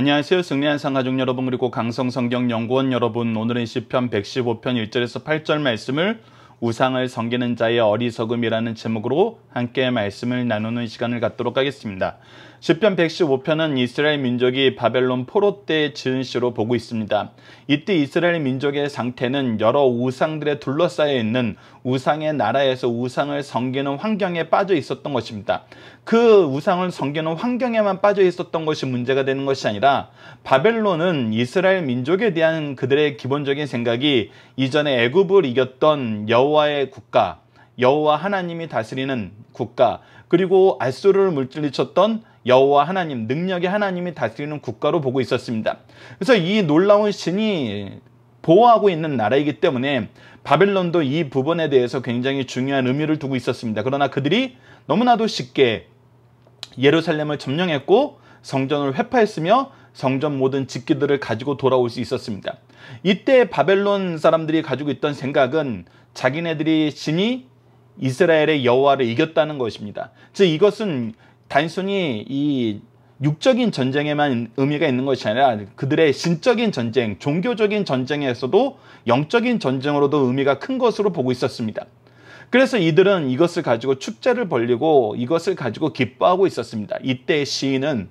안녕하세요. 승리한 상 가족 여러분 그리고 강성성경연구원 여러분 오늘은 시편 115편 1절에서 8절 말씀을 우상을 섬기는 자의 어리석음이라는 제목으로 함께 말씀을 나누는 시간을 갖도록 하겠습니다. 시편 115편은 이스라엘 민족이 바벨론 포로 때 지은 시로 보고 있습니다. 이때 이스라엘 민족의 상태는 여러 우상들에 둘러싸여 있는 우상의 나라에서 우상을 섬기는 환경에 빠져 있었던 것입니다. 그 우상을 섬기는 환경에만 빠져 있었던 것이 문제가 되는 것이 아니라 바벨론은 이스라엘 민족에 대한 그들의 기본적인 생각이 이전에 애굽을 이겼던 여호와의 국가, 여호와 하나님이 다스리는 국가, 그리고 알수를 물질리쳤던 여호와 하나님, 능력의 하나님이 다스리는 국가로 보고 있었습니다. 그래서 이 놀라운 신이 보호하고 있는 나라이기 때문에 바벨론도 이 부분에 대해서 굉장히 중요한 의미를 두고 있었습니다. 그러나 그들이 너무나도 쉽게 예루살렘을 점령했고 성전을 회파했으며 성전 모든 집기들을 가지고 돌아올 수 있었습니다. 이때 바벨론 사람들이 가지고 있던 생각은 자기네들이 신이 이스라엘의 여호와를 이겼다는 것입니다. 즉 이것은 단순히 이 육적인 전쟁에만 의미가 있는 것이 아니라 그들의 신적인 전쟁, 종교적인 전쟁에서도 영적인 전쟁으로도 의미가 큰 것으로 보고 있었습니다. 그래서 이들은 이것을 가지고 축제를 벌리고 이것을 가지고 기뻐하고 있었습니다. 이때 시인은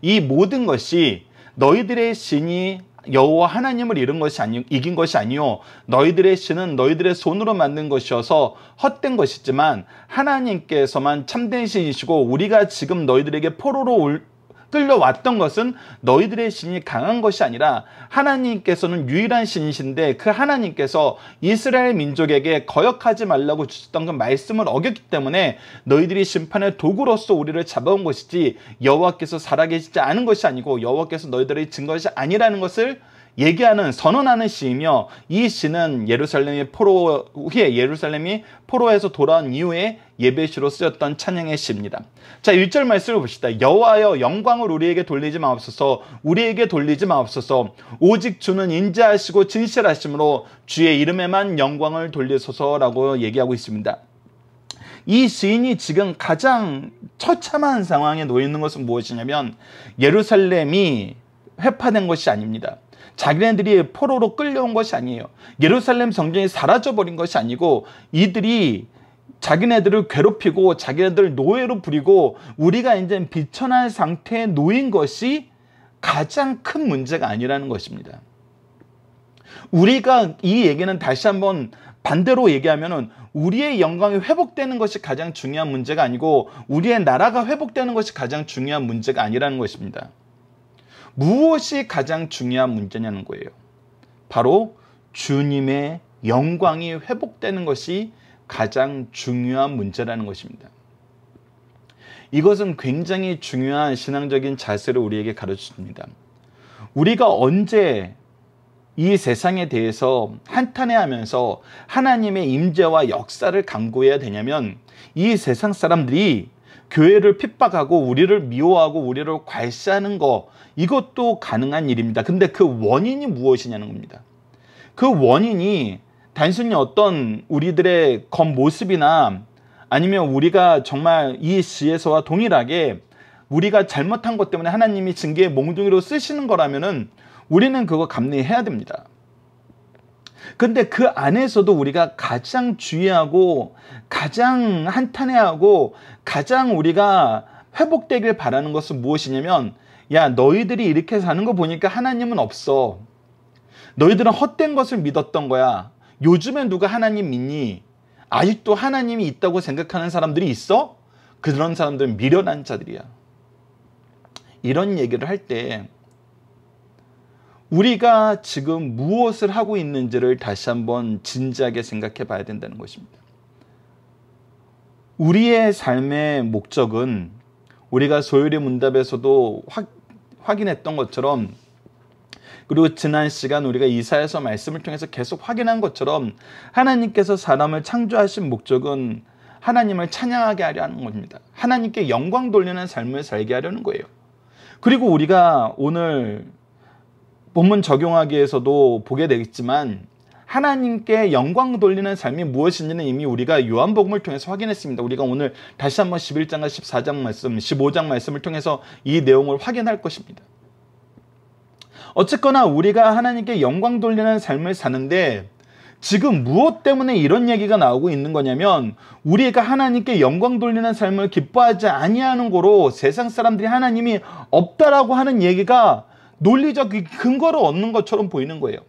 이 모든 것이 너희들의 신이 여호와 하나님을 잃은 것이 아니 이긴 것이 아니요. 너희들의 신은 너희들의 손으로 만든 것이어서 헛된 것이지만 하나님께서만 참된 신이시고 우리가 지금 너희들에게 포로로 올, 끌려왔던 것은 너희들의 신이 강한 것이 아니라 하나님께서는 유일한 신이신데 그 하나님께서 이스라엘 민족에게 거역하지 말라고 주셨던 그 말씀을 어겼기 때문에 너희들이 심판의 도구로서 우리를 잡아온 것이지 여호와께서 살아계시지 않은 것이 아니고 여호와께서 너희들의 증 것이 아니라는 것을 얘기하는 선언하는 시이며 이 시는 예루살렘의 포로 후에 예루살렘이 포로에서 돌아온 이후에 예배시로 쓰였던 찬양의 시입니다. 자, 1절 말씀을 봅시다. 여호와여 영광을 우리에게 돌리지 마옵소서. 우리에게 돌리지 마옵소서. 오직 주는 인자하시고 진실하심으로 주의 이름에만 영광을 돌리소서라고 얘기하고 있습니다. 이 시인이 지금 가장 처참한 상황에 놓여 있는 것은 무엇이냐면 예루살렘이 회파된 것이 아닙니다. 자기네들이 포로로 끌려온 것이 아니에요. 예루살렘 성전이 사라져버린 것이 아니고 이들이 자기네들을 괴롭히고 자기네들 노예로 부리고 우리가 이제 비천한 상태에 놓인 것이 가장 큰 문제가 아니라는 것입니다. 우리가 이 얘기는 다시 한번 반대로 얘기하면은 우리의 영광이 회복되는 것이 가장 중요한 문제가 아니고 우리의 나라가 회복되는 것이 가장 중요한 문제가 아니라는 것입니다. 무엇이 가장 중요한 문제냐는 거예요. 바로 주님의 영광이 회복되는 것이 가장 중요한 문제라는 것입니다. 이것은 굉장히 중요한 신앙적인 자세를 우리에게 가르쳐 줍니다. 우리가 언제 이 세상에 대해서 한탄해하면서 하나님의 임재와 역사를 강구해야 되냐면 이 세상 사람들이 교회를 핍박하고 우리를 미워하고 우리를 괄시하는 거 이것도 가능한 일입니다. 근데 그 원인이 무엇이냐는 겁니다. 그 원인이 단순히 어떤 우리들의 겉모습이나 아니면 우리가 정말 이 시에서와 동일하게 우리가 잘못한 것 때문에 하나님이 징계의 몽둥이로 쓰시는 거라면은 우리는 그거 감내해야 됩니다. 근데 그 안에서도 우리가 가장 주의하고 가장 한탄해하고 가장 우리가 회복되길 바라는 것은 무엇이냐면 야 너희들이 이렇게 사는 거 보니까 하나님은 없어. 너희들은 헛된 것을 믿었던 거야. 요즘에 누가 하나님 믿니? 아직도 하나님이 있다고 생각하는 사람들이 있어? 그런 사람들은 미련한 자들이야. 이런 얘기를 할 때 우리가 지금 무엇을 하고 있는지를 다시 한번 진지하게 생각해 봐야 된다는 것입니다. 우리의 삶의 목적은 우리가 소율의 문답에서도 확, 확인했던 것처럼 그리고 지난 시간 우리가 이사에서 말씀을 통해서 계속 확인한 것처럼 하나님께서 사람을 창조하신 목적은 하나님을 찬양하게 하려는 겁니다. 하나님께 영광 돌리는 삶을 살게 하려는 거예요. 그리고 우리가 오늘 본문 적용하기 위해서도 보게 되겠지만 하나님께 영광 돌리는 삶이 무엇인지는 이미 우리가 요한복음을 통해서 확인했습니다. 우리가 오늘 다시 한번 11장과 14장 말씀, 15장 말씀을 통해서 이 내용을 확인할 것입니다. 어쨌거나 우리가 하나님께 영광 돌리는 삶을 사는데 지금 무엇 때문에 이런 얘기가 나오고 있는 거냐면 우리가 하나님께 영광 돌리는 삶을 기뻐하지 아니하는 거로 세상 사람들이 하나님이 없다라고 하는 얘기가 논리적 근거를 얻는 것처럼 보이는 거예요.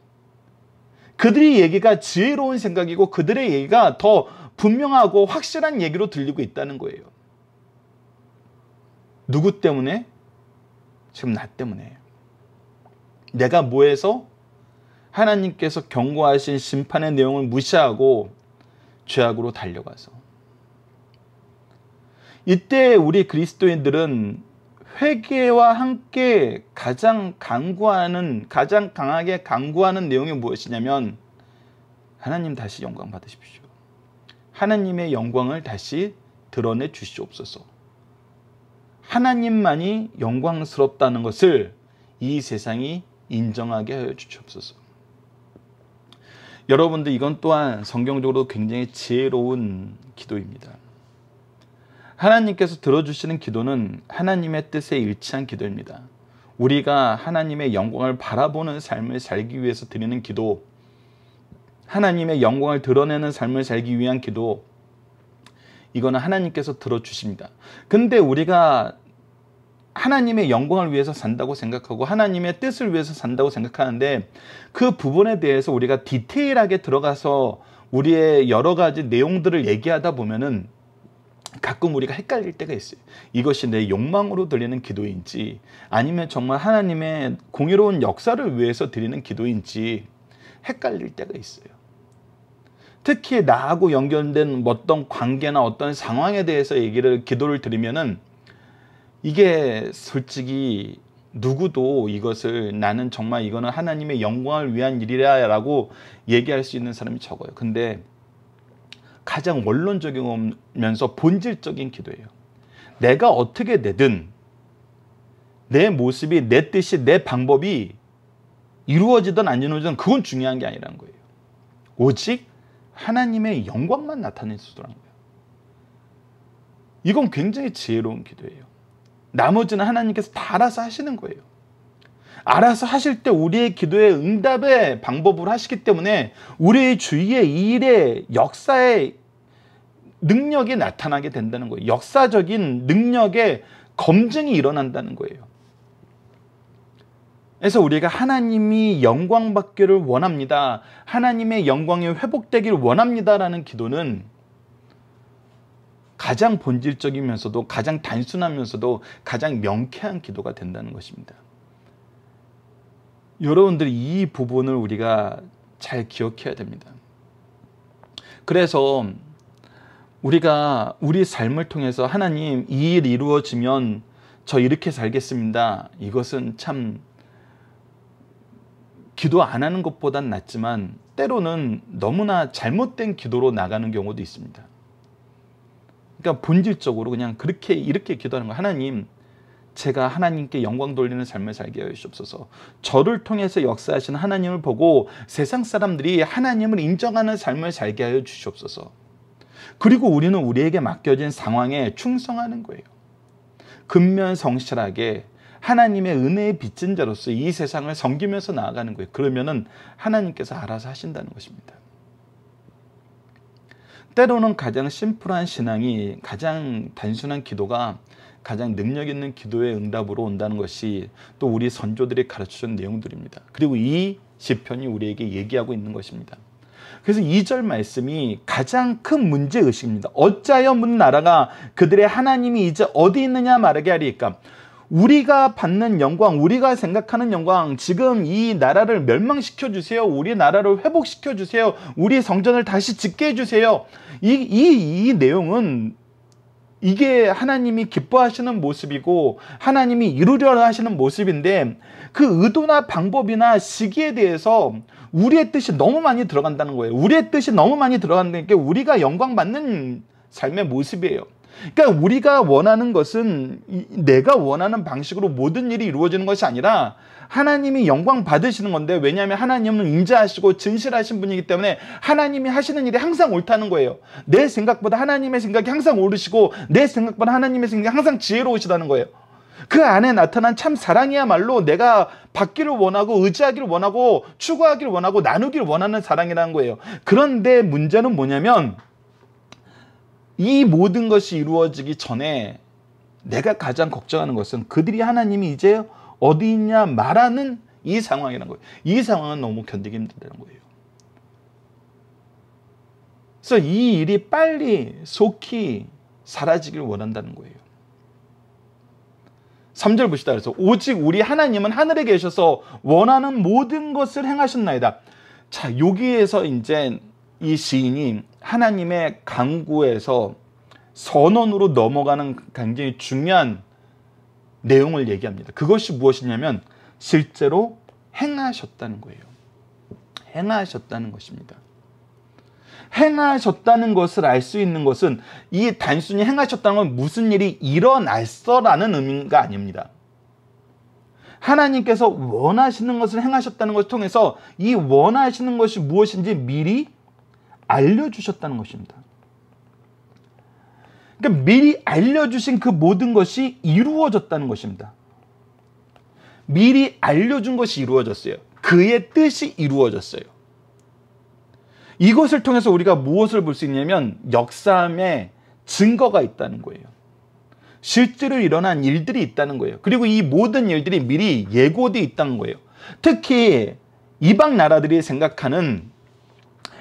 그들의 얘기가 지혜로운 생각이고 그들의 얘기가 더 분명하고 확실한 얘기로 들리고 있다는 거예요. 누구 때문에? 지금 나 때문에. 내가 뭐해서 하나님께서 경고하신 심판의 내용을 무시하고 죄악으로 달려가서 이때 우리 그리스도인들은 회개와 함께 가장 강구하는 가장 강하게 강구하는 내용이 무엇이냐면 하나님 다시 영광 받으십시오. 하나님의 영광을 다시 드러내 주시옵소서. 하나님만이 영광스럽다는 것을 이 세상이 인정하게 하여 주시옵소서. 여러분들 이건 또한 성경적으로 굉장히 지혜로운 기도입니다. 하나님께서 들어주시는 기도는 하나님의 뜻에 일치한 기도입니다. 우리가 하나님의 영광을 바라보는 삶을 살기 위해서 드리는 기도, 하나님의 영광을 드러내는 삶을 살기 위한 기도, 이거는 하나님께서 들어주십니다. 근데 우리가 하나님의 영광을 위해서 산다고 생각하고 하나님의 뜻을 위해서 산다고 생각하는데 그 부분에 대해서 우리가 디테일하게 들어가서 우리의 여러 가지 내용들을 얘기하다 보면은 가끔 우리가 헷갈릴 때가 있어요. 이것이 내 욕망으로 드리는 기도인지 아니면 정말 하나님의 공의로운 역사를 위해서 드리는 기도인지 헷갈릴 때가 있어요. 특히 나하고 연결된 어떤 관계나 어떤 상황에 대해서 얘기를 기도를 드리면은 이게 솔직히 누구도 이것을 나는 정말 이거는 하나님의 영광을 위한 일이라라고 얘기할 수 있는 사람이 적어요. 근데 가장 원론적이면서 본질적인 기도예요. 내가 어떻게 되든 내 모습이 내 뜻이 내 방법이 이루어지든 안 이루어지든 그건 중요한 게 아니라는 거예요. 오직 하나님의 영광만 있도록 거예요. 이건 굉장히 지혜로운 기도예요. 나머지는 하나님께서 다 알아서 하시는 거예요. 알아서 하실 때 우리의 기도의 응답의 방법으로 하시기 때문에 우리의 주위의 일의 역사의 능력이 나타나게 된다는 거예요. 역사적인 능력의 검증이 일어난다는 거예요. 그래서 우리가 하나님이 영광 받기를 원합니다. 하나님의 영광이 회복되기를 원합니다라는 기도는 가장 본질적이면서도 가장 단순하면서도 가장 명쾌한 기도가 된다는 것입니다. 여러분들 이 부분을 우리가 잘 기억해야 됩니다. 그래서 우리가 우리 삶을 통해서 하나님 이 일 이루어지면 저 이렇게 살겠습니다. 이것은 참 기도 안 하는 것보단 낫지만 때로는 너무나 잘못된 기도로 나가는 경우도 있습니다. 그러니까 본질적으로 그냥 그렇게 이렇게 기도하는 거 하나님 제가 하나님께 영광 돌리는 삶을 살게 하여 주옵소서. 저를 통해서 역사하시는 하나님을 보고 세상 사람들이 하나님을 인정하는 삶을 살게 하여 주시옵소서. 그리고 우리는 우리에게 맡겨진 상황에 충성하는 거예요. 근면 성실하게 하나님의 은혜의 빚진 자로서 이 세상을 섬기면서 나아가는 거예요. 그러면은 하나님께서 알아서 하신다는 것입니다. 때로는 가장 심플한 신앙이 가장 단순한 기도가 가장 능력 있는 기도의 응답으로 온다는 것이 또 우리 선조들이 가르쳐준 내용들입니다. 그리고 이 시편이 우리에게 얘기하고 있는 것입니다. 그래서 2절 말씀이 가장 큰 문제의식입니다. 어찌하여 문 나라가 그들의 하나님이 이제 어디 있느냐 말하게 하리까. 우리가 받는 영광, 우리가 생각하는 영광, 지금 이 나라를 멸망시켜 주세요. 우리 나라를 회복시켜 주세요. 우리 성전을 다시 짓게 해 주세요. 이, 이, 이 내용은 이게 하나님이 기뻐하시는 모습이고 하나님이 이루려 하시는 모습인데 그 의도나 방법이나 시기에 대해서 우리의 뜻이 너무 많이 들어간다는 거예요. 우리의 뜻이 너무 많이 들어간다는 게 우리가 영광 받는 삶의 모습이에요. 그러니까 우리가 원하는 것은 내가 원하는 방식으로 모든 일이 이루어지는 것이 아니라 하나님이 영광 받으시는 건데 왜냐하면 하나님은 인자하시고 진실하신 분이기 때문에 하나님이 하시는 일이 항상 옳다는 거예요. 내 생각보다 하나님의 생각이 항상 옳으시고 내 생각보다 하나님의 생각이 항상 지혜로우시다는 거예요. 그 안에 나타난 참 사랑이야말로 내가 받기를 원하고 의지하기를 원하고 추구하기를 원하고 나누기를 원하는 사랑이라는 거예요. 그런데 문제는 뭐냐면 이 모든 것이 이루어지기 전에 내가 가장 걱정하는 것은 그들이 하나님이 이제 어디 있냐 말하는 이 상황이라는 거예요. 이 상황은 너무 견디기 힘들다는 거예요. 그래서 이 일이 빨리 속히 사라지길 원한다는 거예요. 3절 보시다 그래서 오직 우리 하나님은 하늘에 계셔서 원하는 모든 것을 행하셨나이다. 자, 여기에서 이제 이 시인이 하나님의 강구에서 선언으로 넘어가는 굉장히 중요한 내용을 얘기합니다. 그것이 무엇이냐면 실제로 행하셨다는 거예요. 행하셨다는 것입니다. 행하셨다는 것을 알 수 있는 것은 이 단순히 행하셨다는 건 무슨 일이 일어났어라는 의미가 아닙니다. 하나님께서 원하시는 것을 행하셨다는 것을 통해서 이 원하시는 것이 무엇인지 미리 알려주셨다는 것입니다. 그러니까 미리 알려주신 그 모든 것이 이루어졌다는 것입니다. 미리 알려준 것이 이루어졌어요. 그의 뜻이 이루어졌어요. 이것을 통해서 우리가 무엇을 볼 수 있냐면 역사함의 증거가 있다는 거예요. 실제로 일어난 일들이 있다는 거예요. 그리고 이 모든 일들이 미리 예고되어 있다는 거예요. 특히 이방 나라들이 생각하는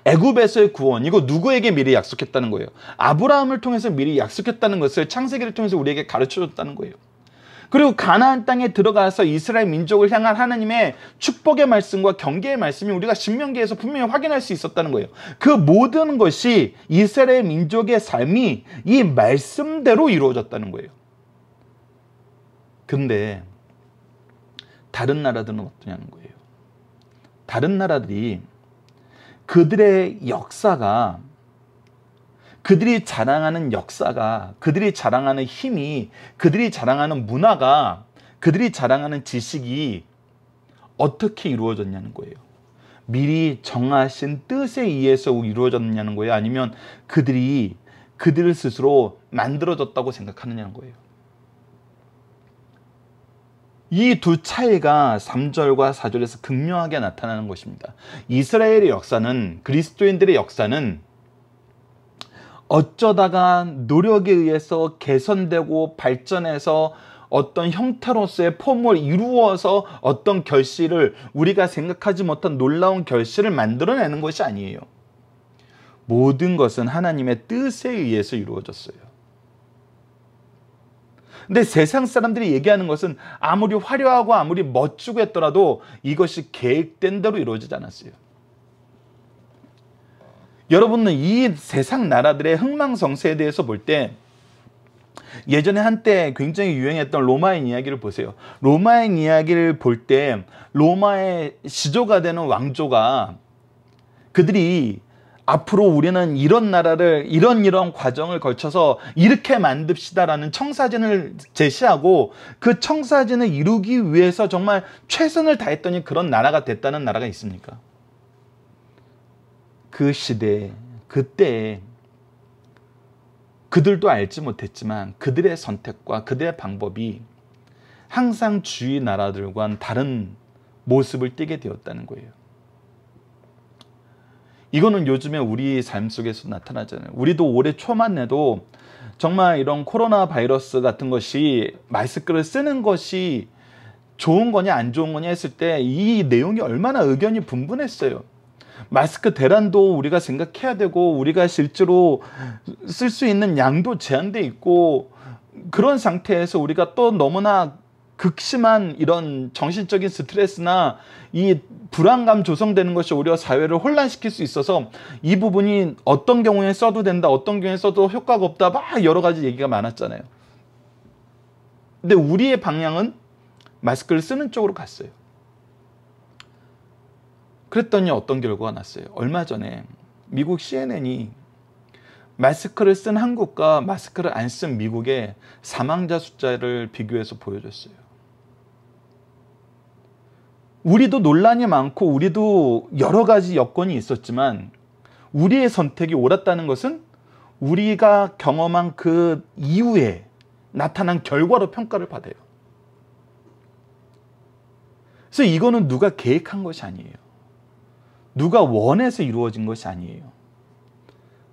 애굽에서의 구원 이거 누구에게 미리 약속했다는 거예요. 아브라함을 통해서 미리 약속했다는 것을 창세기를 통해서 우리에게 가르쳐 줬다는 거예요. 그리고 가나안 땅에 들어가서 이스라엘 민족을 향한 하나님의 축복의 말씀과 경계의 말씀이 우리가 신명기에서 분명히 확인할 수 있었다는 거예요. 그 모든 것이 이스라엘 민족의 삶이 이 말씀대로 이루어졌다는 거예요. 근데 다른 나라들은 어떠냐는 거예요. 다른 나라들이 그들의 역사가 그들이 자랑하는 역사가, 그들이 자랑하는 힘이, 그들이 자랑하는 문화가, 그들이 자랑하는 지식이 어떻게 이루어졌냐는 거예요. 미리 정하신 뜻에 의해서 이루어졌냐는 거예요. 아니면 그들이 그들 스스로 만들어졌다고 생각하느냐는 거예요. 이 두 차이가 3절과 4절에서 극명하게 나타나는 것입니다. 이스라엘의 역사는 그리스도인들의 역사는 어쩌다가 노력에 의해서 개선되고 발전해서 어떤 형태로서의 폼을 이루어서 어떤 결실을 우리가 생각하지 못한 놀라운 결실을 만들어내는 것이 아니에요. 모든 것은 하나님의 뜻에 의해서 이루어졌어요. 근데 세상 사람들이 얘기하는 것은 아무리 화려하고 아무리 멋지고 했더라도 이것이 계획된 대로 이루어지지 않았어요. 여러분은 이 세상 나라들의 흥망성쇠에 대해서 볼 때 예전에 한때 굉장히 유행했던 로마인 이야기를 보세요. 로마인 이야기를 볼 때 로마의 시조가 되는 왕조가 그들이 앞으로 우리는 이런 나라를 이런 이런 과정을 거쳐서 이렇게 만듭시다라는 청사진을 제시하고 그 청사진을 이루기 위해서 정말 최선을 다했더니 그런 나라가 됐다는 나라가 있습니까? 그 시대에 그때에 그들도 알지 못했지만 그들의 선택과 그들의 방법이 항상 주위 나라들과는 다른 모습을 띠게 되었다는 거예요. 이거는 요즘에 우리 삶 속에서 나타나잖아요. 우리도 올해 초만 해도 정말 이런 코로나 바이러스 같은 것이 마스크를 쓰는 것이 좋은 거냐 안 좋은 거냐 했을 때 이 내용이 얼마나 의견이 분분했어요. 마스크 대란도 우리가 생각해야 되고 우리가 실제로 쓸 수 있는 양도 제한돼 있고 그런 상태에서 우리가 또 너무나 극심한 이런 정신적인 스트레스나 이 불안감 조성되는 것이 오히려 사회를 혼란시킬 수 있어서 이 부분이 어떤 경우에 써도 된다, 어떤 경우에 써도 효과가 없다, 막 여러 가지 얘기가 많았잖아요. 근데 우리의 방향은 마스크를 쓰는 쪽으로 갔어요. 그랬더니 어떤 결과가 났어요. 얼마 전에 미국 CNN이 마스크를 쓴 한국과 마스크를 안 쓴 미국의 사망자 숫자를 비교해서 보여줬어요. 우리도 논란이 많고 우리도 여러 가지 여건이 있었지만 우리의 선택이 옳았다는 것은 우리가 경험한 그 이후에 나타난 결과로 평가를 받아요. 그래서 이거는 누가 계획한 것이 아니에요. 누가 원해서 이루어진 것이 아니에요.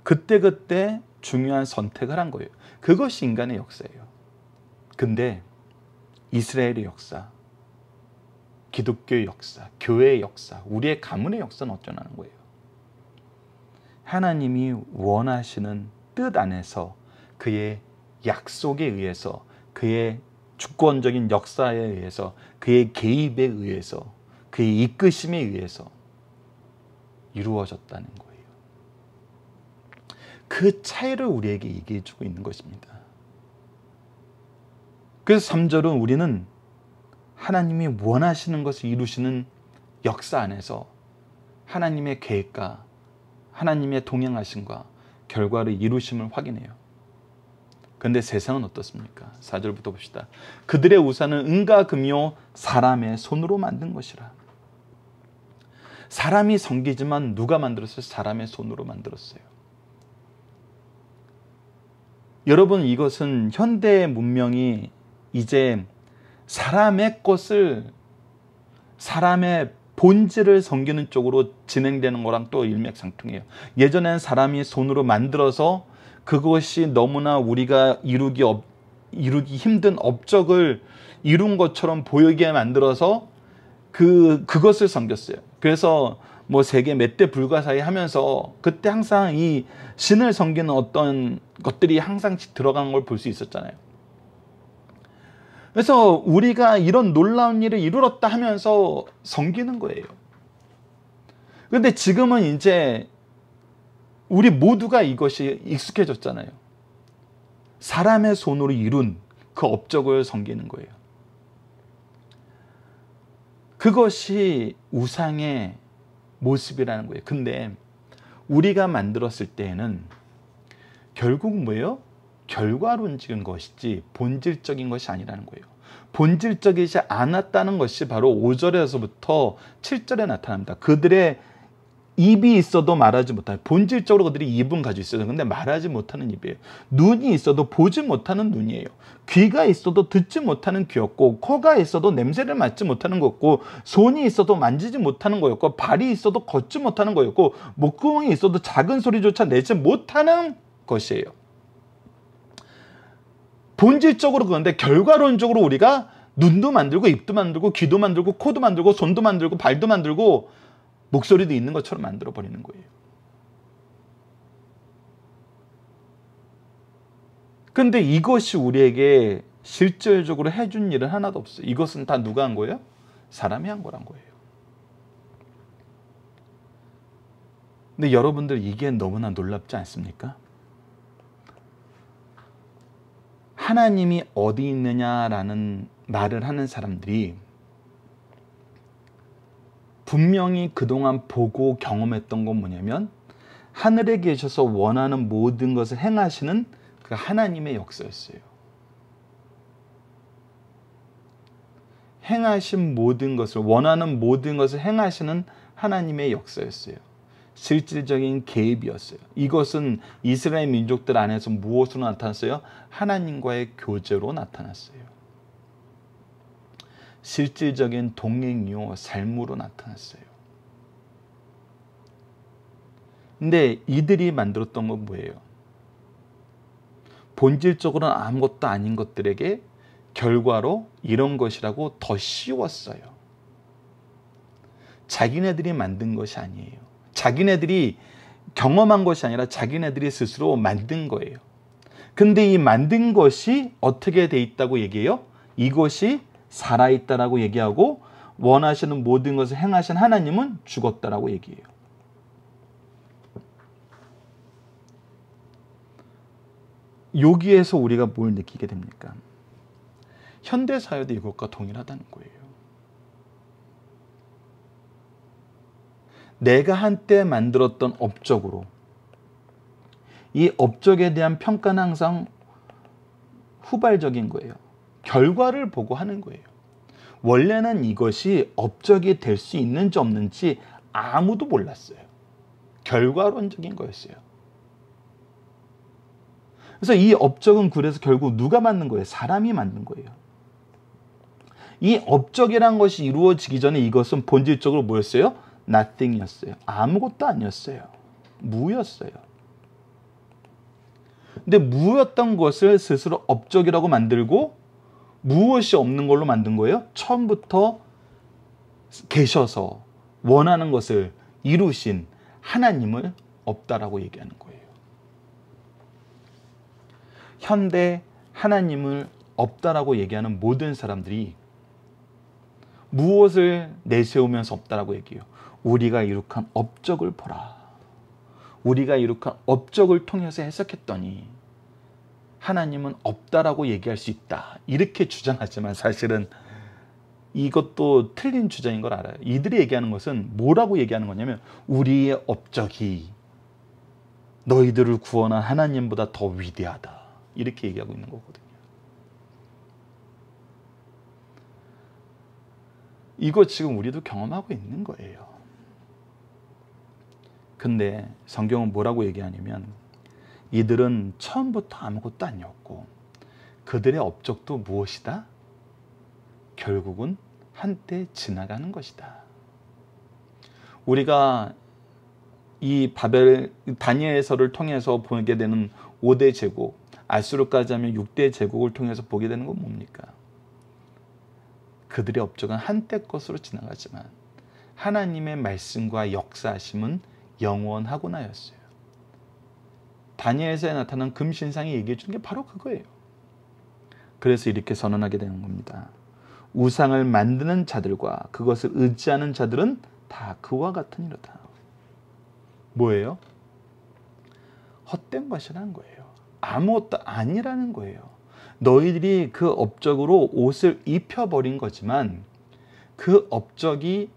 그때그때 중요한 선택을 한 거예요. 그것이 인간의 역사예요. 근데 이스라엘의 역사, 기독교의 역사, 교회의 역사, 우리의 가문의 역사는 어쩌나는 거예요. 하나님이 원하시는 뜻 안에서 그의 약속에 의해서 그의 주권적인 역사에 의해서 그의 개입에 의해서 그의 이끄심에 의해서 이루어졌다는 거예요. 그 차이를 우리에게 얘기해 주고 있는 것입니다. 그래서 3절은 우리는 하나님이 원하시는 것을 이루시는 역사 안에서 하나님의 계획과 하나님의 동행하심과 결과를 이루심을 확인해요. 근데 세상은 어떻습니까? 4절부터 봅시다. 그들의 우산은 은과 금이요 사람의 손으로 만든 것이라. 사람이 성기지만 누가 만들었어요? 사람의 손으로 만들었어요. 여러분 이것은 현대 문명이 이제 사람의 것을 사람의 본질을 섬기는 쪽으로 진행되는 거랑 또 일맥상통해요. 예전엔 사람이 손으로 만들어서 그것이 너무나 우리가 이루기 업, 이루기 힘든 업적을 이룬 것처럼 보이게 만들어서 그 그것을 섬겼어요. 그래서 뭐 세계 몇 대 불가사의 하면서 그때 항상 이 신을 섬기는 어떤 것들이 항상 들어간 걸 볼 수 있었잖아요. 그래서 우리가 이런 놀라운 일을 이루었다 하면서 섬기는 거예요. 근데 지금은 이제 우리 모두가 이것이 익숙해졌잖아요. 사람의 손으로 이룬 그 업적을 섬기는 거예요. 그것이 우상의 모습이라는 거예요. 근데 우리가 만들었을 때에는 결국 뭐예요? 결과론적인 것이지 본질적인 것이 아니라는 거예요. 본질적이지 않았다는 것이 바로 5절에서부터 7절에 나타납니다. 그들의 입이 있어도 말하지 못하는 본질적으로 그들이 입은 가지고 있어요. 근데 말하지 못하는 입이에요. 눈이 있어도 보지 못하는 눈이에요. 귀가 있어도 듣지 못하는 귀였고 코가 있어도 냄새를 맡지 못하는 거였고 손이 있어도 만지지 못하는 거였고 발이 있어도 걷지 못하는 거였고 목구멍이 있어도 작은 소리조차 내지 못하는 것이에요. 본질적으로 그런데 결과론적으로 우리가 눈도 만들고 입도 만들고 귀도 만들고 코도 만들고 손도 만들고 발도 만들고 목소리도 있는 것처럼 만들어 버리는 거예요. 근데 이것이 우리에게 실질적으로 해준 일은 하나도 없어요. 이것은 다 누가 한 거예요? 사람이 한 거란 거예요. 근데 여러분들 이게 너무나 놀랍지 않습니까? 하나님이 어디 있느냐라는 말을 하는 사람들이 분명히 그동안 보고 경험했던 건 뭐냐면 하늘에 계셔서 원하는 모든 것을 행하시는 그 하나님의 역사였어요. 행하신 모든 것을 원하는 모든 것을 행하시는 하나님의 역사였어요. 실질적인 개입이었어요. 이것은 이스라엘 민족들 안에서 무엇으로 나타났어요? 하나님과의 교제로 나타났어요. 실질적인 동행이요 삶으로 나타났어요. 근데 이들이 만들었던 건 뭐예요? 본질적으로는 아무것도 아닌 것들에게 결과로 이런 것이라고 더 씌웠어요. 자기네들이 만든 것이 아니에요. 자기네들이 경험한 것이 아니라 자기네들이 스스로 만든 거예요. 근데 이 만든 것이 어떻게 돼 있다고 얘기해요? 이것이 살아있다라고 얘기하고 원하시는 모든 것을 행하신 하나님은 죽었다라고 얘기해요. 여기에서 우리가 뭘 느끼게 됩니까? 현대 사회도 이것과 동일하다는 거예요. 내가 한때 만들었던 업적으로 이 업적에 대한 평가는 항상 후발적인 거예요. 결과를 보고 하는 거예요. 원래는 이것이 업적이 될 수 있는지 없는지 아무도 몰랐어요. 결과론적인 거였어요. 그래서 이 업적은 그래서 결국 누가 만든 거예요? 사람이 만든 거예요. 이 업적이란 것이 이루어지기 전에 이것은 본질적으로 뭐였어요? Nothing이었어요. 아무것도 아니었어요. 무였어요. 근데 무였던 것을 스스로 업적이라고 만들고 무엇이 없는 걸로 만든 거예요? 처음부터 계셔서 원하는 것을 이루신 하나님을 없다라고 얘기하는 거예요. 현대 하나님을 없다라고 얘기하는 모든 사람들이 무엇을 내세우면서 없다라고 얘기해요. 우리가 이룩한 업적을 보라. 우리가 이룩한 업적을 통해서 해석했더니 하나님은 없다라고 얘기할 수 있다. 이렇게 주장하지만 사실은 이것도 틀린 주장인 걸 알아요. 이들이 얘기하는 것은 뭐라고 얘기하는 거냐면 우리의 업적이 너희들을 구원한 하나님보다 더 위대하다. 이렇게 얘기하고 있는 거거든요. 이거 지금 우리도 경험하고 있는 거예요. 근데 성경은 뭐라고 얘기하냐면 이들은 처음부터 아무것도 아니었고 그들의 업적도 무엇이다? 결국은 한때 지나가는 것이다. 우리가 이 바벨 다니엘서를 통해서 보게 되는 5대 제국, 알수르까지 하면 6대 제국을 통해서 보게 되는 건 뭡니까? 그들의 업적은 한때 것으로 지나가지만 하나님의 말씀과 역사하심은 영원하구나였어요. 다니엘서에 나타난 금신상이 얘기해 주는 게 바로 그거예요. 그래서 이렇게 선언하게 되는 겁니다. 우상을 만드는 자들과 그것을 의지하는 자들은 다 그와 같은 이로다. 뭐예요? 헛된 것이라는 거예요. 아무것도 아니라는 거예요. 너희들이 그 업적으로 옷을 입혀버린 거지만 그 업적이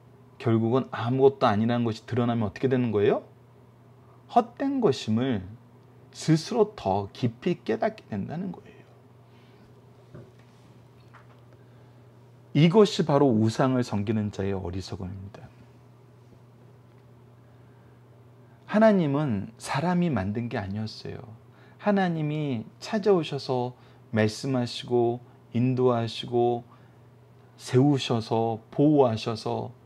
결국은 아무것도 아니라는 것이 드러나면 어떻게 되는 거예요? 헛된 것임을 스스로 더 깊이 깨닫게 된다는 거예요. 이것이 바로 우상을 섬기는 자의 어리석음입니다. 하나님은 사람이 만든 게 아니었어요. 하나님이 찾아오셔서 말씀하시고 인도하시고 세우셔서 보호하셔서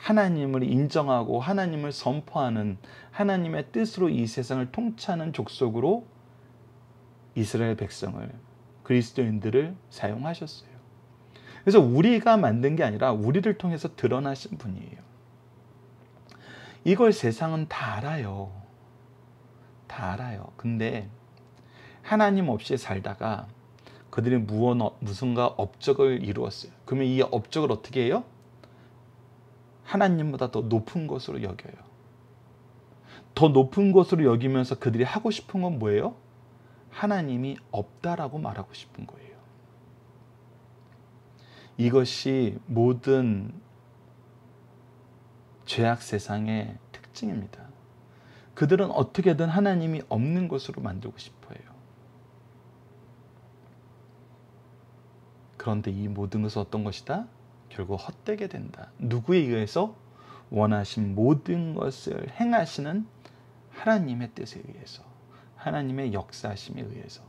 하나님을 인정하고 하나님을 선포하는 하나님의 뜻으로 이 세상을 통치하는 족속으로 이스라엘 백성을 그리스도인들을 사용하셨어요. 그래서 우리가 만든 게 아니라 우리를 통해서 드러나신 분이에요. 이걸 세상은 다 알아요. 다 알아요. 근데 하나님 없이 살다가 그들이 무언, 무슨가 업적을 이루었어요. 그러면 이 업적을 어떻게 해요? 하나님보다 더 높은 것으로 여겨요. 더 높은 것으로 여기면서 그들이 하고 싶은 건 뭐예요? 하나님이 없다라고 말하고 싶은 거예요. 이것이 모든 죄악 세상의 특징입니다. 그들은 어떻게든 하나님이 없는 것으로 만들고 싶어요. 그런데 이 모든 것은 어떤 것이다? 결국 헛되게 된다. 누구에 의해서 원하신 모든 것을 행하시는 하나님의 뜻에 의해서, 하나님의 역사심에 의해서.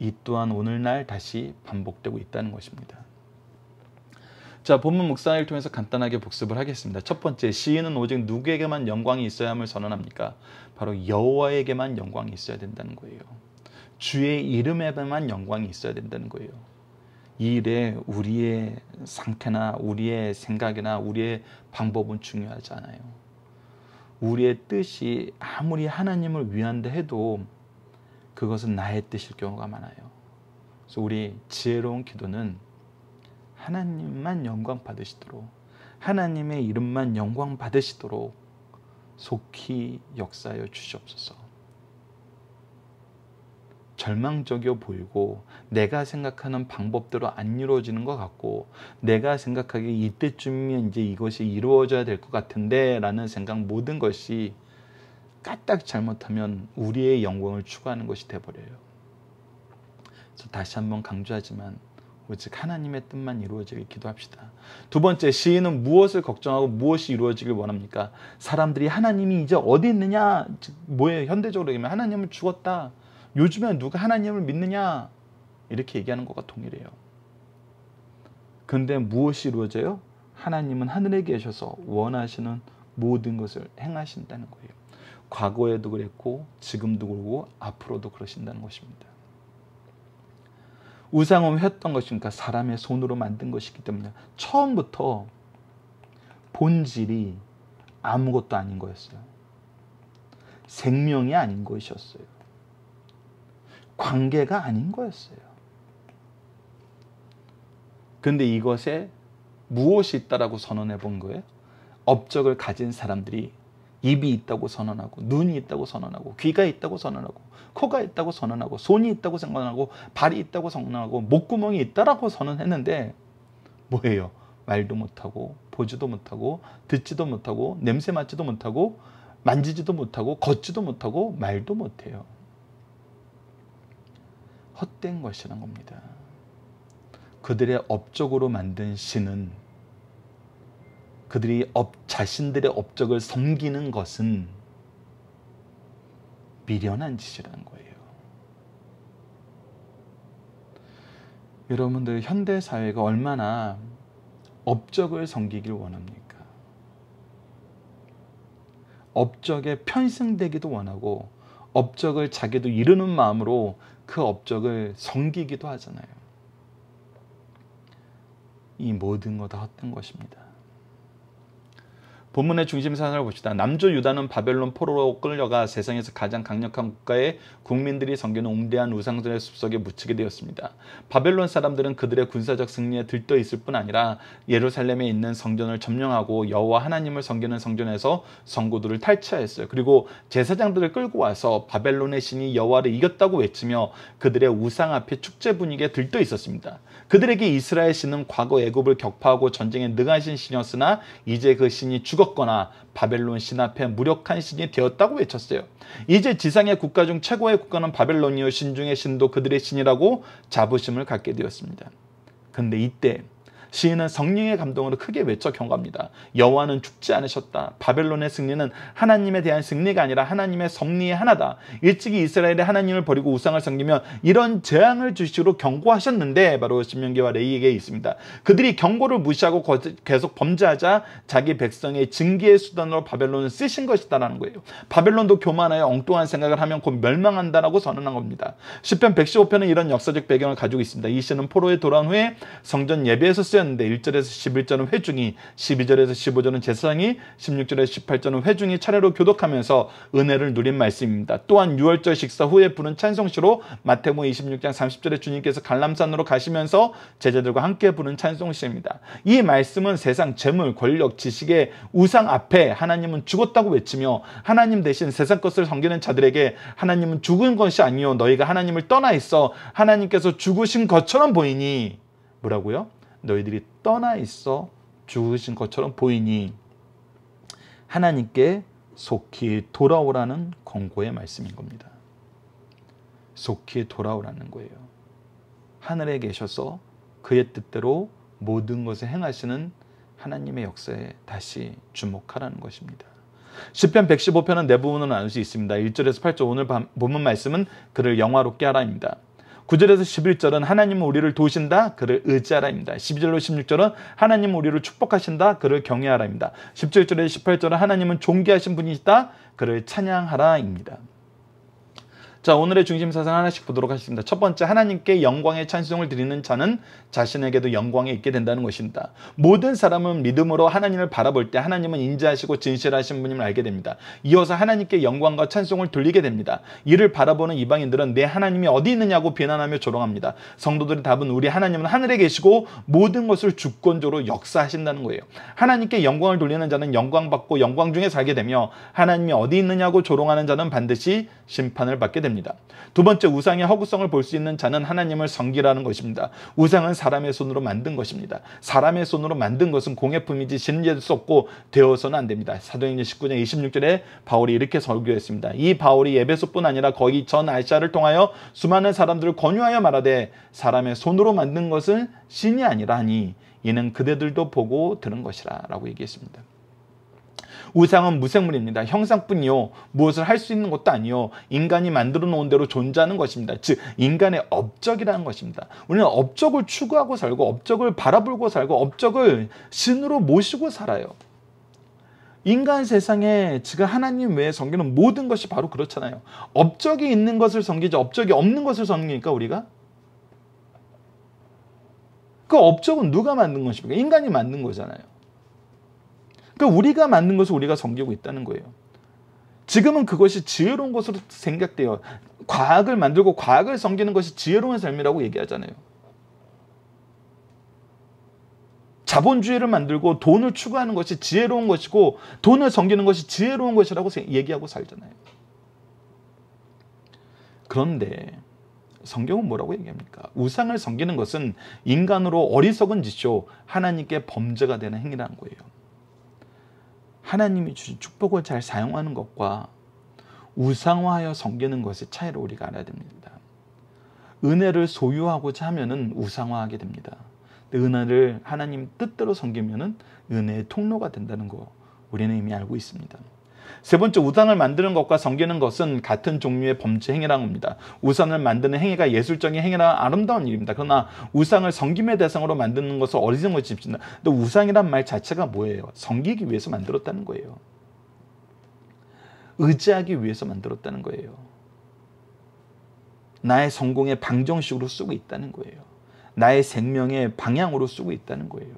이 또한 오늘날 다시 반복되고 있다는 것입니다. 자, 본문 묵상을 통해서 간단하게 복습을 하겠습니다. 첫 번째, 시인은 오직 누구에게만 영광이 있어야 함을 선언합니까? 바로 여호와에게만 영광이 있어야 된다는 거예요. 주의 이름에만 영광이 있어야 된다는 거예요. 이 일에 우리의 상태나 우리의 생각이나 우리의 방법은 중요하지 않아요. 우리의 뜻이 아무리 하나님을 위한다 해도 그것은 나의 뜻일 경우가 많아요. 그래서 우리 지혜로운 기도는 하나님만 영광 받으시도록 하나님의 이름만 영광 받으시도록 속히 역사하여 주시옵소서. 절망적이어 보이고 내가 생각하는 방법대로 안 이루어지는 것 같고 내가 생각하기에 이때쯤이면 이제 이것이 이루어져야 될 것 같은데 라는 생각 모든 것이 까딱 잘못하면 우리의 영광을 추구하는 것이 돼버려요. 그래서 다시 한번 강조하지만 오직 하나님의 뜻만 이루어지길 기도합시다. 두 번째, 시인은 무엇을 걱정하고 무엇이 이루어지길 원합니까? 사람들이 하나님이 이제 어디 있느냐? 뭐예요? 현대적으로 얘기하면 하나님은 죽었다. 요즘에 누가 하나님을 믿느냐? 이렇게 얘기하는 것과 동일해요. 근데 무엇이 이루어져요? 하나님은 하늘에 계셔서 원하시는 모든 것을 행하신다는 거예요. 과거에도 그랬고 지금도 그러고 앞으로도 그러신다는 것입니다. 우상은 했던 것입니까? 사람의 손으로 만든 것이기 때문에 처음부터 본질이 아무것도 아닌 거였어요. 생명이 아닌 것이었어요. 관계가 아닌 거였어요. 근데 이것에 무엇이 있다라고 선언해 본 거예요? 업적을 가진 사람들이 입이 있다고 선언하고 눈이 있다고 선언하고 귀가 있다고 선언하고 코가 있다고 선언하고 손이 있다고 선언하고 발이 있다고 선언하고 목구멍이 있다라고 선언했는데 뭐예요? 말도 못하고 보지도 못하고 듣지도 못하고 냄새 맡지도 못하고 만지지도 못하고 걷지도 못하고 말도 못해요. 헛된 것이란 겁니다. 그들의 업적으로 만든 신은 그들이 업, 자신들의 업적을 섬기는 것은 미련한 짓이라는 거예요. 여러분들 현대 사회가 얼마나 업적을 섬기길 원합니까? 업적에 편승되기도 원하고 업적을 자기도 이루는 마음으로 그 업적을 섬기기도 하잖아요. 이 모든 거 다 헛된 것입니다. 본문의 중심 사상을 봅시다. 남조 유다는 바벨론 포로로 끌려가 세상에서 가장 강력한 국가의 국민들이 섬기는 웅대한 우상들의 숲속에 묻히게 되었습니다. 바벨론 사람들은 그들의 군사적 승리에 들떠 있을 뿐 아니라 예루살렘에 있는 성전을 점령하고 여호와 하나님을 섬기는 성전에서 성구들을 탈취하였어요. 그리고 제사장들을 끌고 와서 바벨론의 신이 여호와를 이겼다고 외치며 그들의 우상 앞에 축제 분위기에 들떠 있었습니다. 그들에게 이스라엘 신은 과거 애굽을 격파하고 전쟁에 능하신 신이었으나 이제 그 신이 죽 었거나 바벨론 신 앞에 무력한 신이 되었다고 외쳤어요. 이제 지상의 국가 중 최고의 국가는 바벨론이요 신 중의 신도 그들의 신이라고 자부심을 갖게 되었습니다. 근데 이때 시인은 성령의 감동으로 크게 외쳐 경고합니다. 여호와는 죽지 않으셨다. 바벨론의 승리는 하나님에 대한 승리가 아니라 하나님의 섭리의 하나다. 일찍이 이스라엘의 하나님을 버리고 우상을 섬기면 이런 재앙을 주시로 경고하셨는데 바로 신명기와 레이에게 있습니다. 그들이 경고를 무시하고 계속 범죄하자 자기 백성의 징계의 수단으로 바벨론을 쓰신 것이다라는 거예요. 바벨론도 교만하여 엉뚱한 생각을 하면 곧 멸망한다라고 선언한 겁니다. 10편 115편은 이런 역사적 배경을 가지고 있습니다. 이 시는 포로에 돌아온 후에 성전 예배에서 쓰였 하였는데 1절에서 11절은 회중이 12절에서 15절은 제사장이 16절에서 18절은 회중이 차례로 교독하면서 은혜를 누린 말씀입니다. 또한 6월절 식사 후에 부른 찬송시로 마태복음 26장 30절에 주님께서 갈람산으로 가시면서 제자들과 함께 부른 찬송시입니다. 이 말씀은 세상 재물, 권력, 지식의 우상 앞에 하나님은 죽었다고 외치며 하나님 대신 세상 것을 섬기는 자들에게 하나님은 죽은 것이 아니요 너희가 하나님을 떠나 있어 하나님께서 죽으신 것처럼 보이니 뭐라고요? 너희들이 떠나 있어 죽으신 것처럼 보이니 하나님께 속히 돌아오라는 권고의 말씀인 겁니다. 속히 돌아오라는 거예요. 하늘에 계셔서 그의 뜻대로 모든 것을 행하시는 하나님의 역사에 다시 주목하라는 것입니다. 10편 115편은 내부분으로 나눌 수 있습니다. 1절에서 8절 오늘 본문 말씀은 그를 영화롭게 하라입니다. 9절에서 11절은 하나님은 우리를 도우신다. 그를 의지하라입니다. 12절로 16절은 하나님은 우리를 축복하신다. 그를 경외하라입니다. 17절에서 18절은 하나님은 존귀하신 분이시다. 그를 찬양하라입니다. 자, 오늘의 중심 사상 하나씩 보도록 하겠습니다. 첫 번째, 하나님께 영광의 찬송을 드리는 자는 자신에게도 영광이 있게 된다는 것입니다. 모든 사람은 믿음으로 하나님을 바라볼 때 하나님은 인자하시고 진실하신 분임을 알게 됩니다. 이어서 하나님께 영광과 찬송을 돌리게 됩니다. 이를 바라보는 이방인들은 내 하나님이 어디 있느냐고 비난하며 조롱합니다. 성도들의 답은 우리 하나님은 하늘에 계시고 모든 것을 주권적으로 역사하신다는 거예요. 하나님께 영광을 돌리는 자는 영광받고 영광 중에 살게 되며 하나님이 어디 있느냐고 조롱하는 자는 반드시 심판을 받게 됩니다. 됩니다. 두 번째 우상의 허구성을 볼 수 있는 자는 하나님을 섬기라는 것입니다. 우상은 사람의 손으로 만든 것입니다. 사람의 손으로 만든 것은 공예품이지 신뢰될 수 없고 되어서는 안 됩니다. 사도행전 19장 26절에 바울이 이렇게 설교했습니다. 이 바울이 예배소뿐 아니라 거의 전 아시아를 통하여 수많은 사람들을 권유하여 말하되 사람의 손으로 만든 것은 신이 아니라 하니 이는 그대들도 보고 들은 것이라 라고 얘기했습니다. 우상은 무생물입니다. 형상뿐이요. 무엇을 할 수 있는 것도 아니요. 인간이 만들어 놓은 대로 존재하는 것입니다. 즉 인간의 업적이라는 것입니다. 우리는 업적을 추구하고 살고 업적을 바라보고 살고 업적을 신으로 모시고 살아요. 인간 세상에 지금 하나님 외에 섬기는 모든 것이 바로 그렇잖아요. 업적이 있는 것을 섬기지 업적이 없는 것을 섬기니까 우리가 그 업적은 누가 만든 것입니까? 인간이 만든 거잖아요. 그러니까 우리가 만든 것을 우리가 섬기고 있다는 거예요. 지금은 그것이 지혜로운 것으로 생각돼요. 과학을 만들고 과학을 섬기는 것이 지혜로운 삶이라고 얘기하잖아요. 자본주의를 만들고 돈을 추구하는 것이 지혜로운 것이고 돈을 섬기는 것이 지혜로운 것이라고 얘기하고 살잖아요. 그런데 성경은 뭐라고 얘기합니까? 우상을 섬기는 것은 인간으로 어리석은 짓이요 하나님께 범죄가 되는 행위라는 거예요. 하나님이 주신 축복을 잘 사용하는 것과 우상화하여 섬기는 것의 차이를 우리가 알아야 됩니다. 은혜를 소유하고자 하면은 우상화하게 됩니다. 은혜를 하나님 뜻대로 섬기면은 은혜의 통로가 된다는 거 우리는 이미 알고 있습니다. 세 번째 우상을 만드는 것과 섬기는 것은 같은 종류의 범죄 행위라는 겁니다. 우상을 만드는 행위가 예술적인 행위라 아름다운 일입니다. 그러나 우상을 섬김의 대상으로 만드는 것은 어리석은 짓입니다. 근데 우상이란 말 자체가 뭐예요? 섬기기 위해서 만들었다는 거예요. 의지하기 위해서 만들었다는 거예요. 나의 성공의 방정식으로 쓰고 있다는 거예요. 나의 생명의 방향으로 쓰고 있다는 거예요.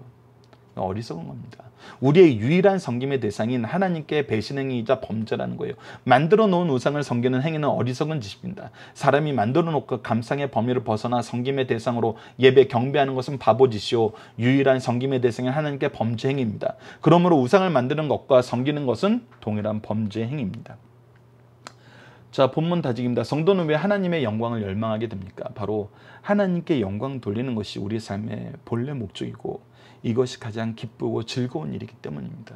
어리석은 겁니다. 우리의 유일한 섬김의 대상인 하나님께 배신행위이자 범죄라는 거예요. 만들어 놓은 우상을 섬기는 행위는 어리석은 짓입니다. 사람이 만들어 놓고 감상의 범위를 벗어나 섬김의 대상으로 예배 경배하는 것은 바보짓이요. 유일한 섬김의 대상인 하나님께 범죄 행위입니다. 그러므로 우상을 만드는 것과 섬기는 것은 동일한 범죄 행위입니다. 자, 본문 다짐입니다. 성도는 왜 하나님의 영광을 열망하게 됩니까? 바로 하나님께 영광 돌리는 것이 우리 삶의 본래 목적이고 이것이 가장 기쁘고 즐거운 일이기 때문입니다.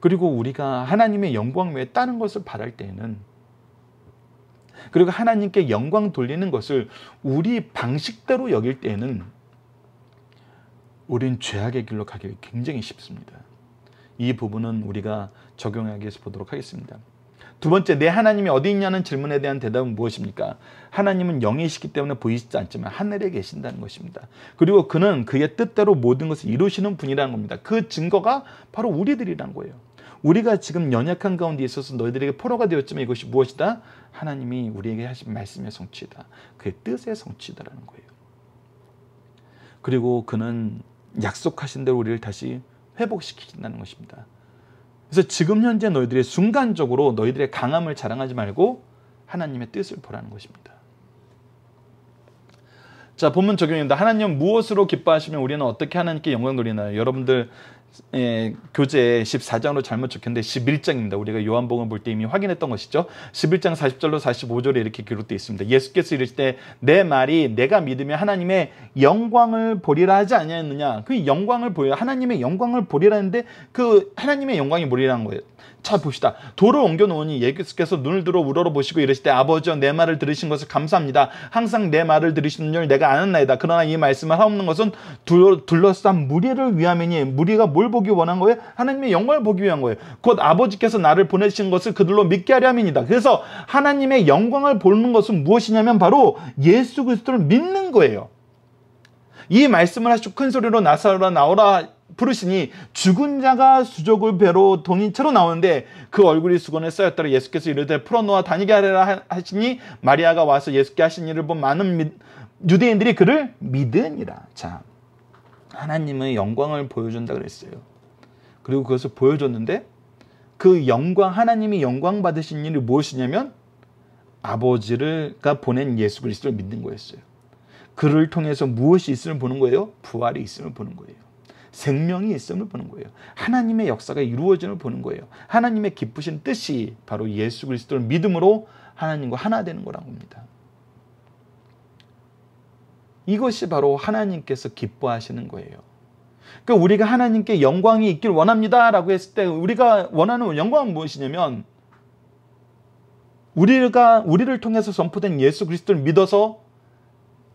그리고 우리가 하나님의 영광 외에 다른 것을 바랄 때에는 그리고 하나님께 영광 돌리는 것을 우리 방식대로 여길 때에는 우린 죄악의 길로 가기 굉장히 쉽습니다. 이 부분은 우리가 적용하기 위해서 보도록 하겠습니다. 두 번째, 내 하나님이 어디 있냐는 질문에 대한 대답은 무엇입니까? 하나님은 영이시기 때문에 보이시지 않지만 하늘에 계신다는 것입니다. 그리고 그는 그의 뜻대로 모든 것을 이루시는 분이라는 겁니다. 그 증거가 바로 우리들이란 거예요. 우리가 지금 연약한 가운데 있어서 너희들에게 포로가 되었지만 이것이 무엇이다? 하나님이 우리에게 하신 말씀의 성취다. 그의 뜻의 성취다라는 거예요. 그리고 그는 약속하신 대로 우리를 다시 회복시키신다는 것입니다. 그래서 지금 현재 너희들이 순간적으로 너희들의 강함을 자랑하지 말고 하나님의 뜻을 보라는 것입니다. 자, 본문 적용입니다. 하나님 무엇으로 기뻐하시면 우리는 어떻게 하나님께 영광 돌리나요? 여러분들 예, 교재 14장으로 잘못 적혔는데 11장입니다. 우리가 요한복음 볼 때 이미 확인했던 것이죠. 11장 40절로 45절에 이렇게 기록되어 있습니다. 예수께서 이르실 때 내 말이 내가 믿으면 하나님의 영광을 보리라 하지 아니하였느냐. 그 영광을 보여 하나님의 영광을 보리라는데 그 하나님의 영광이 뭐리라는 거예요. 자 봅시다. 돌을 옮겨 놓으니 예수께서 눈을 들어 우러러 보시고 이르시되 아버지여 내 말을 들으신 것을 감사합니다. 항상 내 말을 들으시는 줄 내가 아는 나이다. 그러나 이 말씀을 하옵는 것은 둘러싼 무리를 위함이니 무리가 뭘 보기 원한 거예요? 하나님의 영광을 보기 위한 거예요. 곧 아버지께서 나를 보내신 것을 그들로 믿게 하려 함이니다. 그래서 하나님의 영광을 보는 것은 무엇이냐면 바로 예수 그리스도를 믿는 거예요. 이 말씀을 하시고 큰 소리로 나사로라 나오라 부르시니 죽은 자가 수족을 배로 동인 채로 나오는데 그 얼굴이 수건에 쌓였더라 예수께서 이르되 풀어놓아 다니게 하라 하시니 마리아가 와서 예수께 하신 일을 본 많은 미, 유대인들이 그를 믿으니라. 자, 하나님의 영광을 보여준다 그랬어요. 그리고 그것을 보여줬는데 그 영광 하나님이 영광 받으신 일이 무엇이냐면 아버지를가 보낸 예수 그리스도를 믿는 거였어요. 그를 통해서 무엇이 있음을 보는 거예요? 부활이 있음을 보는 거예요. 생명이 있음을 보는 거예요. 하나님의 역사가 이루어짐을 보는 거예요. 하나님의 기쁘신 뜻이 바로 예수 그리스도를 믿음으로 하나님과 하나 되는 거라고 합니다. 이것이 바로 하나님께서 기뻐하시는 거예요. 그러니까 우리가 하나님께 영광이 있길 원합니다 라고 했을 때 우리가 원하는 영광은 무엇이냐면 우리가 우리를 통해서 선포된 예수 그리스도를 믿어서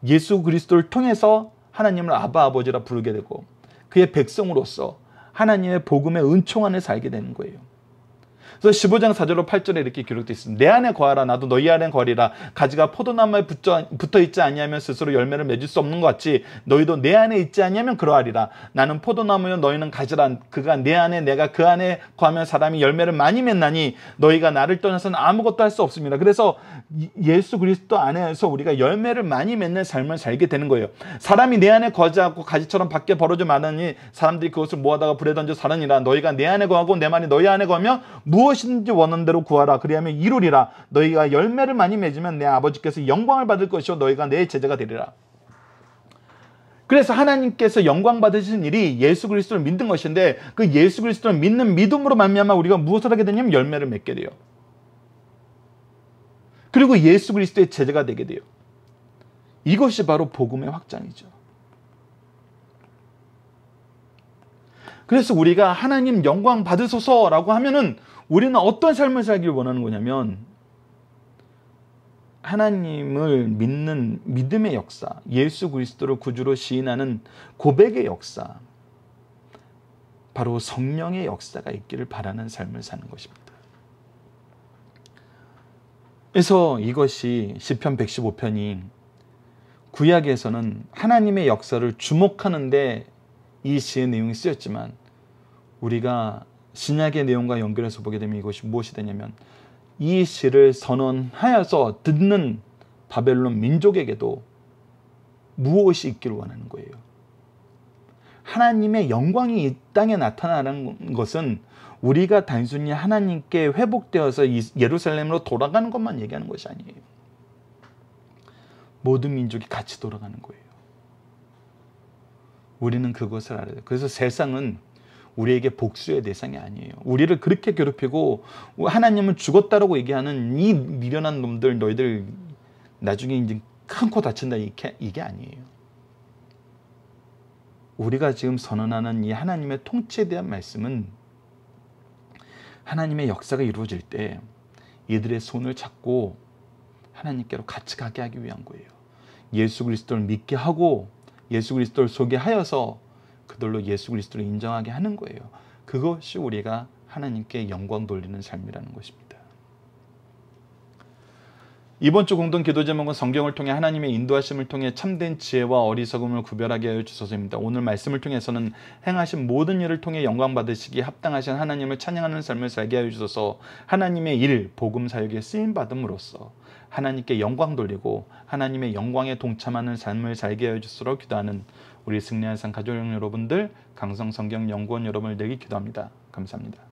예수 그리스도를 통해서 하나님을 아바 아버지라 부르게 되고 그의 백성으로서 하나님의 복음의 은총 안에 살게 되는 거예요. 그래서 15장 4절로 8절에 이렇게 기록되어 있습니다. 내 안에 거하라 나도 너희 안에 거리라 가지가 포도나무에 붙어, 붙어 있지 아니하면 스스로 열매를 맺을 수 없는 것 같이 너희도 내 안에 있지 아니하면 그러하리라 나는 포도나무여 너희는 가지라 그가 내 안에 내가 그 안에 거하면 사람이 열매를 많이 맺나니 너희가 나를 떠나서는 아무것도 할 수 없습니다. 그래서 예수 그리스도 안에서 우리가 열매를 많이 맺는 삶을 살게 되는 거예요. 사람이 내 안에 거하지 않고 가지처럼 밖에 벌어져 마느니 사람들이 그것을 모아다가 불에 던져 사느니라 너희가 내 안에 거하고 내 말이 너희 안에 거하면 무엇이든지 원하는 대로 구하라 그리하면 이루리라 너희가 열매를 많이 맺으면 내 아버지께서 영광을 받을 것이요 너희가 내 제자가 되리라 그래서 하나님께서 영광 받으신 일이 예수 그리스도를 믿는 것인데 그 예수 그리스도를 믿는 믿음으로 말미암아 우리가 무엇을 하게 되냐면 열매를 맺게 돼요. 그리고 예수 그리스도의 제자가 되게 돼요. 이것이 바로 복음의 확장이죠. 그래서 우리가 하나님 영광 받으소서라고 하면은 우리는 어떤 삶을 살기를 원하는 거냐면 하나님을 믿는 믿음의 역사, 예수 그리스도를 구주로 시인하는 고백의 역사, 바로 성령의 역사가 있기를 바라는 삶을 사는 것입니다. 그래서 이것이 시편 115편이 구약에서는 하나님의 역사를 주목하는데 이 시의 내용이 쓰였지만 우리가 신약의 내용과 연결해서 보게 되면 이것이 무엇이 되냐면 이 시를 선언하여서 듣는 바벨론 민족에게도 무엇이 있기를 원하는 거예요. 하나님의 영광이 이 땅에 나타나는 것은 우리가 단순히 하나님께 회복되어서 예루살렘으로 돌아가는 것만 얘기하는 것이 아니에요. 모든 민족이 같이 돌아가는 거예요. 우리는 그것을 알아야 돼요. 그래서 세상은 우리에게 복수의 대상이 아니에요. 우리를 그렇게 괴롭히고 하나님은 죽었다라고 얘기하는 이 미련한 놈들 너희들 나중에 이제 큰 코 다친다 이게, 이게 아니에요. 우리가 지금 선언하는 이 하나님의 통치에 대한 말씀은 하나님의 역사가 이루어질 때 이들의 손을 잡고 하나님께로 같이 가게 하기 위한 거예요. 예수 그리스도를 믿게 하고 예수 그리스도를 소개하여서 그들로 예수 그리스도를 인정하게 하는 거예요. 그것이 우리가 하나님께 영광 돌리는 삶이라는 것입니다. 이번 주 공동 기도 제목은 성경을 통해 하나님의 인도하심을 통해 참된 지혜와 어리석음을 구별하게 하여 주소서입니다. 오늘 말씀을 통해서는 행하신 모든 일을 통해 영광 받으시기 합당하신 하나님을 찬양하는 삶을 살게 하여 주소서. 하나님의 일, 복음 사역에 쓰임 받음으로써 하나님께 영광 돌리고 하나님의 영광에 동참하는 삶을 살게 하여 주시도록 기도하는 우리 승리한 상 가족 여러분들, 강성 성경 연구원 여러분을 내기 기도합니다. 감사합니다.